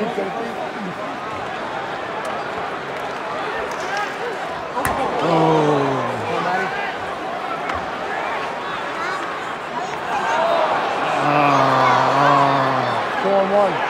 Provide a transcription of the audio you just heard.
Oh. oh. Ah. Four and one.